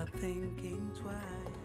without thinking twice.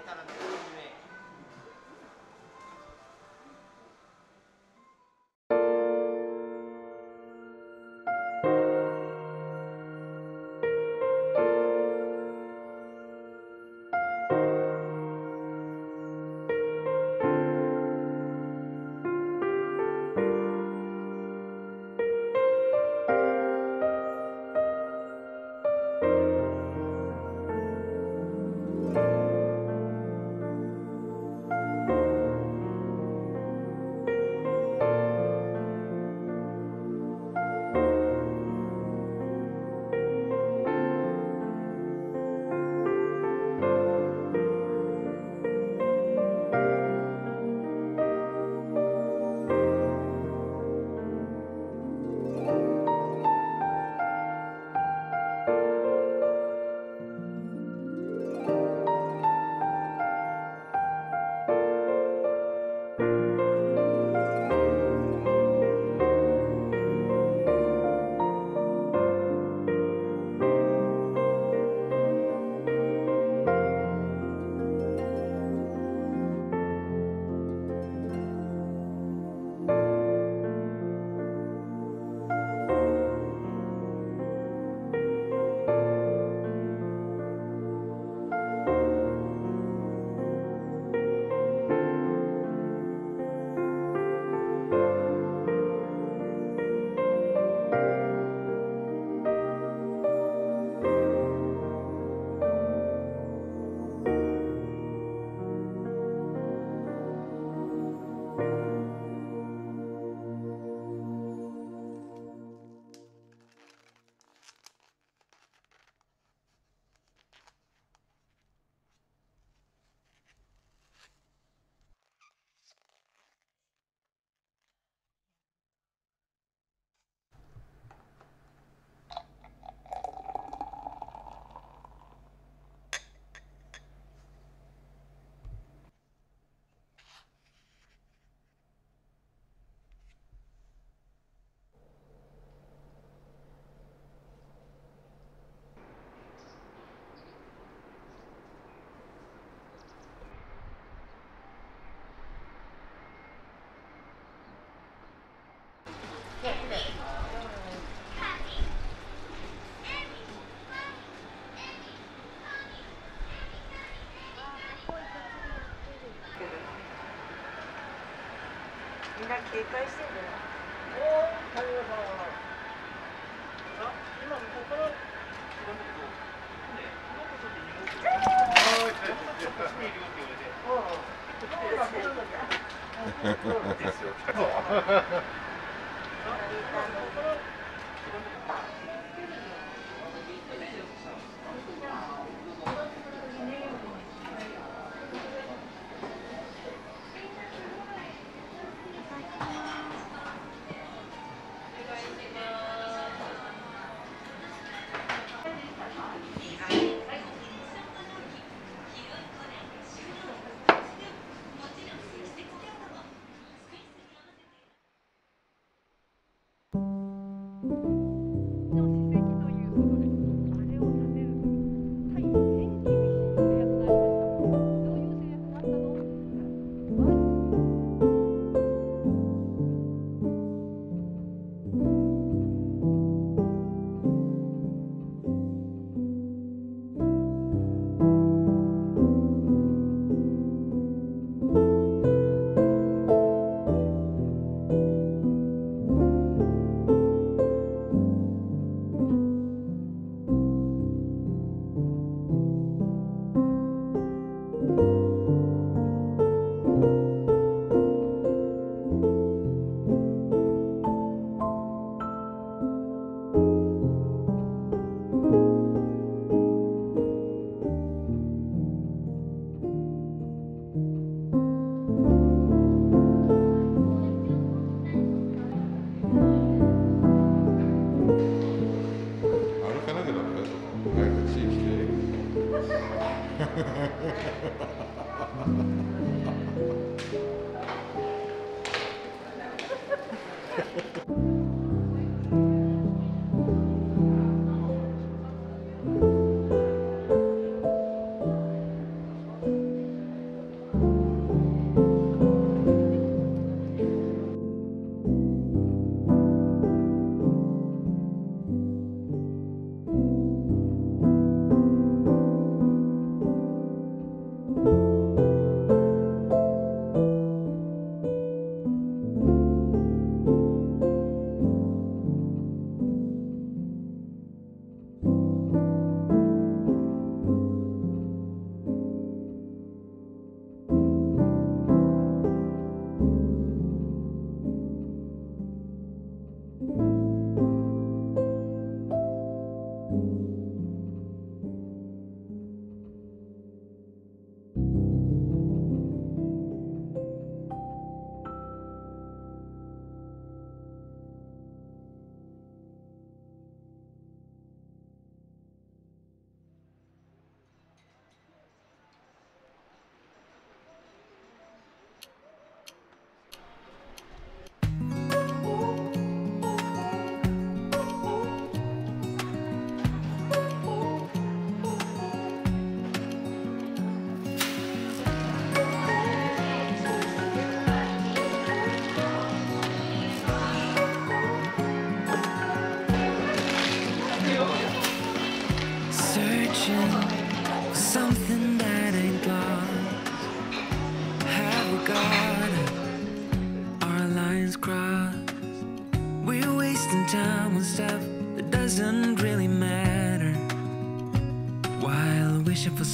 ele tá. みんな警戒してんじゃないおー、太陽さん。あ、今向こうから。ですよ。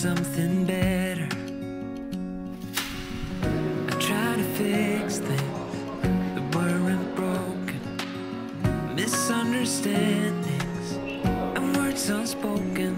something better. I try to fix things that weren't broken, misunderstandings and words unspoken.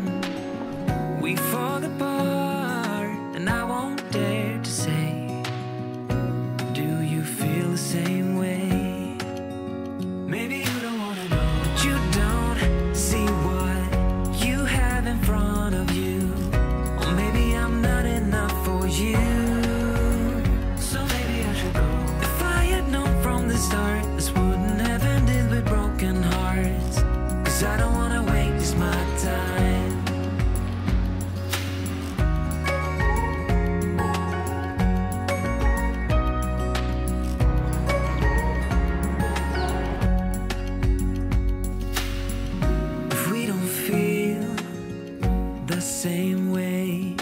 same way,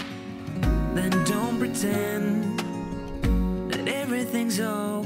then don't pretend that everything's over.